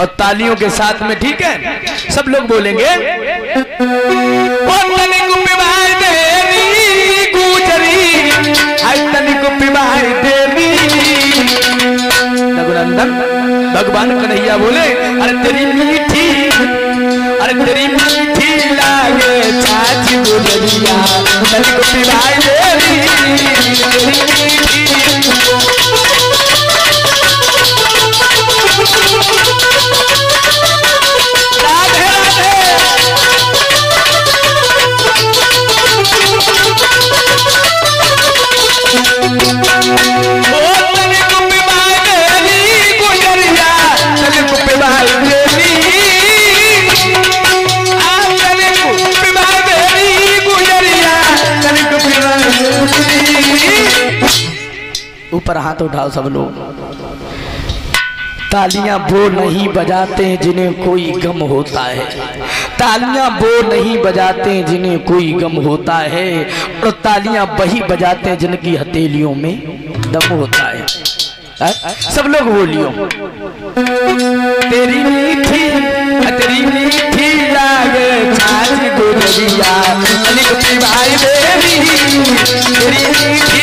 और तालियों के साथ में, ठीक है? सब लोग बोलेंगे भगवान कन्हैया बोले, अरे तेरी मीठी, अरे तेरी मीठी लागे, चाची गुजरिया नदी को भाई दे। पर हाथ उठाओ सब लोग। तालियाँ वो नहीं बजाते हैं जिन्हें कोई गम होता है। तालियाँ वो नहीं बजाते हैं जिन्हें कोई गम होता है। और तालियाँ वही बजाते हैं जिनकी हथेलियों में दम होता है। आ? सब लोग बोलियो। तेरी मीठी तेरी मीठी लागे छाछ गुजरिया अनिक भाई बेबी तेरी मीठी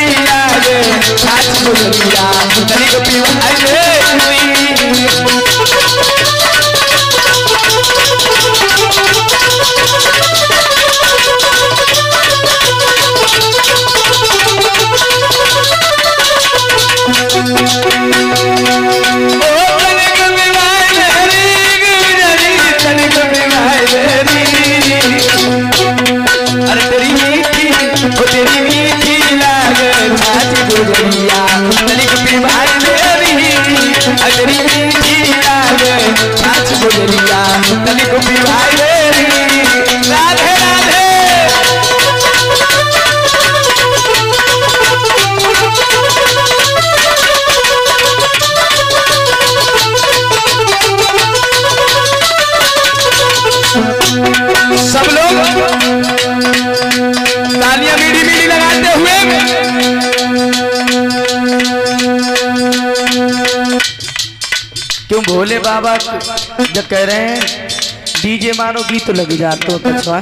क्यों भोले बाबा जब कह रहे हैं, डीजे मानो गीत तो लग जाते हो पछवा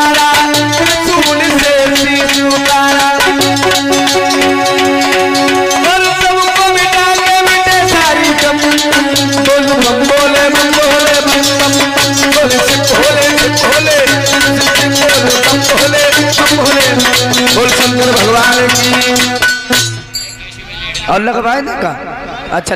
और लगवाए नहीं का अच्छा